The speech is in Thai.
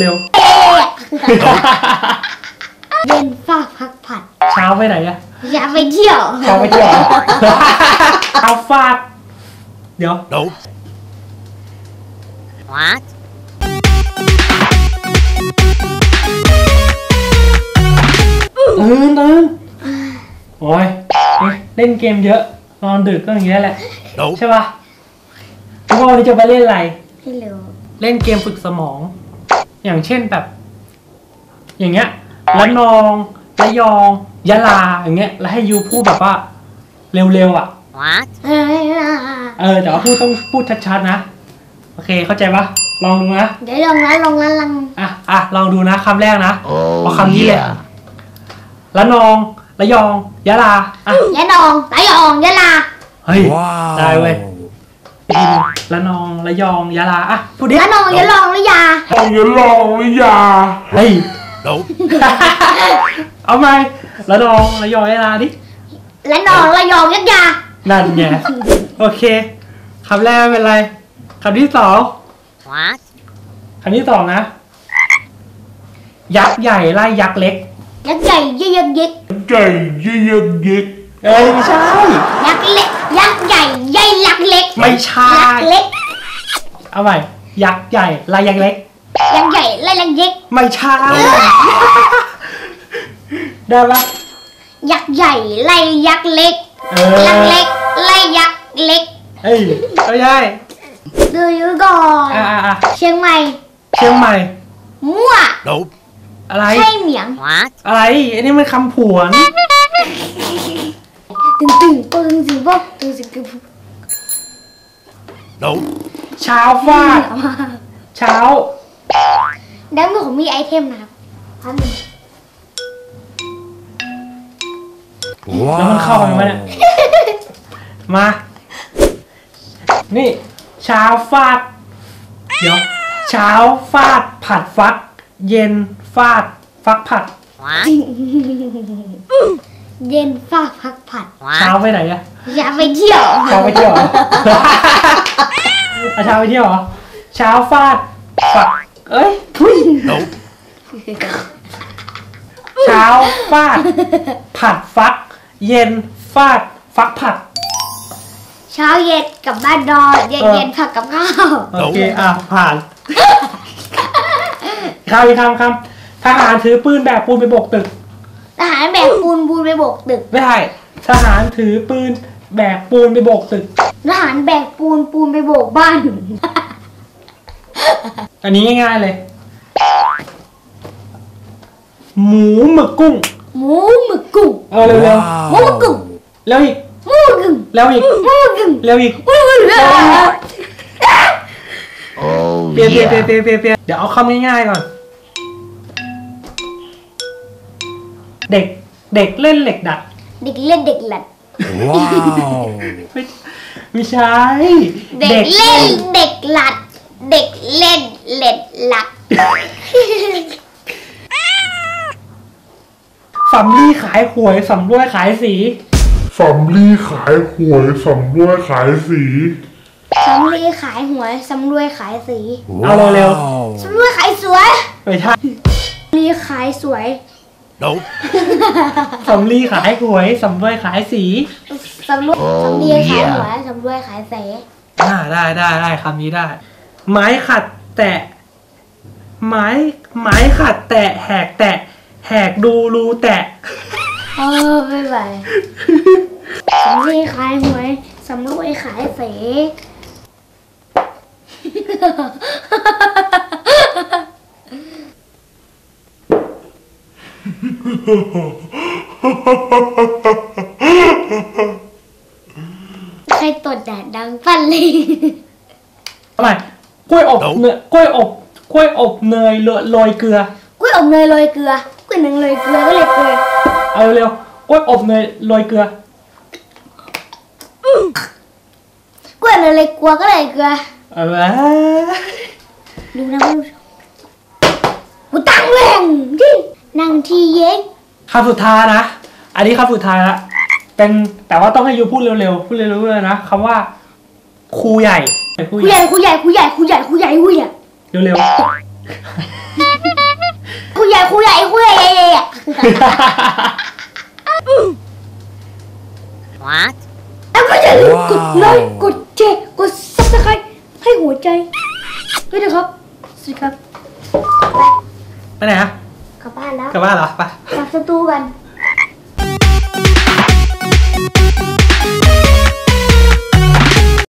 เร็วเย็นฟ้าพักผัดๆเช้าไปไหนอะอยากไปเที่ยวเช้าไปเที่ยวเหรอ เช้าฟาด เดี๋ยว Nope. What? ตื่นตื่นโอ้ยเอ๊ะเล่นเกมเยอะ นอนดึกก็อย่างเงี้ยแหละ Nope. ใช่ปะทุกวันนี้จะไปเล่นอะไร ไม่รู้ เล่นเกมฝึกสมอง อย่างเช่นแบบ อย่างเงี้ยละนองละยองยะลาอย่างเงี้ย แล้วให้ยูพูดแบบว่า เร็วๆอะ What? เฮ้ยเออแต่ว่าพูดต้องพูดชัดๆนะ โอเคเข้าใจปะลองดูนะ เดี๋ยวลงนะลงนะลังอะอะลองดูนะคำแรกนะ Oh, เอาคำนี้เลย yeah. ละนองละยองยะลาอะยะนองตะยองยะลา เฮ้ย Wow. ได้เว้ยอี กทีหนึ่งละนองละยองยะลาอะพูดดิยะนองยะลองละยาเฮ้ย Nope. เอาไหมละนองละยองยะลาดิละนองละยองยักยานั่นไงโอเคคำแรกไม่เป็นไรคำที่สอง What? คำที่สองนะ ยักษ์ใหญ่ไล่ยักษ์เล็ก ยักษ์ใหญ่ยักษ์ยักษ์เอ้ยไม่ใช่ยักษ์เล็กยักษ์ ใหญ่ใหญ่ยักษ์เล็กไม่ใช่ ยักษ์เล็กเอาใหม่ยักษ์ใหญ่ไล่ยักษ์เล็ก ยักษ์ใหญ่ไล่ยักษ์เล็ก ไม่ใช่ ได้ปะยักษ์ใหญ่ไล่ยักษ์เล็ก เอยักษ์อเล็กไล่ยักษ์เล็ก เอ้ยไม่ใช่ดูอยู่ก่อนอ่าอ่าเชียงใหม่เชียงใหม่ มั่ว Nope. อะไร ใช่เหมียง What? อะไร อันนี้มันคำผวน ตึงตึงปึงสิบกตึงสิบก Nope. เช้าฟาดเช้า ด้านมือผมมีไอเทมนะครับพันหนึ่งแล้วมันเข้าไปไหมเนี่ย มา นี่ เช้าฟาด เดี๋ยว เช้าฟาดผัดฟัก เย็นฟาด ฟักผัด What? เย็นฟ้าพักผัดเช้า What? ไปไหนอะอยากไปเที่ยวเช้าไปเที่ยวเหรอเอาเช้าไปเที่ยวเหรอ เช้าฟาดฝักเอ้ยทุย Nope. เช้าฟาด ผัดฟัก เย็นฟาดฟักผัด เช้าเย็นกลับบ้านนอนเย็นเออเย็นผักกับข้าวโอเค อะ ผ่านคำอีกคำคำทหารถือปืนแบกปูนไปโบกตึก ทหารแบกปูนบู นไปโบกตึกไม่ใช่ทหารถือปืนแบกปูนไปโบกตึก ทหารแบกปูนปูนไปโบกบ้าน อันนี้ง่ายๆเลย หมูหมึกกุ้ง หมูหมึกกุ้งเออเร็วหมูหมึกกุ้งๆแล้วอีกหมูหมึกกุ้งแล้วอีกหมูหมึกกุ้งแล้วอีก หมูหมึกกุ้ง Oh, เปลี่ยนเปลี่ยนเปลี่ยน yeah. เปลี่ยนเปลี่ยนเปลี่ยนเดี๋ยวเอาคำง่ายๆก่อน เด็ก เด็กเล่นเหล็กดัด เด็กเล่นเด็กหลัด Wow. ไม่ไม่ใช่เด็กเล่นเด็กหลัด เด็กเล่นเล็ดหลัด สำลีขายหวยสำรวยขายสี สำลีขายหวยสำรวยขายสีสำลีขายหวยสำรวยขายสีเอาเร็ว Wow. สำรวยขายสวยไม่ใช่ สำลีขายสวย Nope. สำลีขายหวยสำรวยขายสี สำรวย Oh, สำลีขาย yeah. หวยสำรวยขายเสอ่าได้ได้ได้คำนี้ได้ ไม้ขัดแตะ ไม้ไม้ขัดแตะแหกแตะ แหกดูรูแตะ เออไม่ไหวสำลีขายหวยสำรวยขายเส ใครตดแดดดังปั้นเลยทำไมกล้วยอบ Nope เนยกล้วยอบกล้วยอบเนยโรยโรยเกลือกล้วยอบเนยโรยเกลือกล้วยหนึ่งโรยเกลือก็เลยเกลือเอาเร็วๆกล้วยอบเนยโรยเกลือกล้วยเนยเลยกลัวก็เลยเกลือเอาละดูนะดูกูตั้งแหว่งที่ นั่งที่เย็กคำสุดท้ายนะ อันนี้คำสุดท้ายละ เป็นแต่ว่าต้องให้ยูพูดเร็วๆ พูดเร็วๆเลยนะคำว่าครูใหญ่ครูใหญ่ครูใหญ่ครูใหญ่ครูใหญ่ครูใหญ่ครูใหญ่เร็วๆครูใหญ่ครูใหญ่ครูใหญ่ใหญ่ใหญ่ What แล้วก็อย่าลืมกดไลค์กดแชร์กด subscribe ให้หัวใจด้วยนะครับสวัสดีครับ ไปไหนฮะ กลับบ้านแล้วกลับบ้านเหรอไป จับสตูกัน